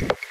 you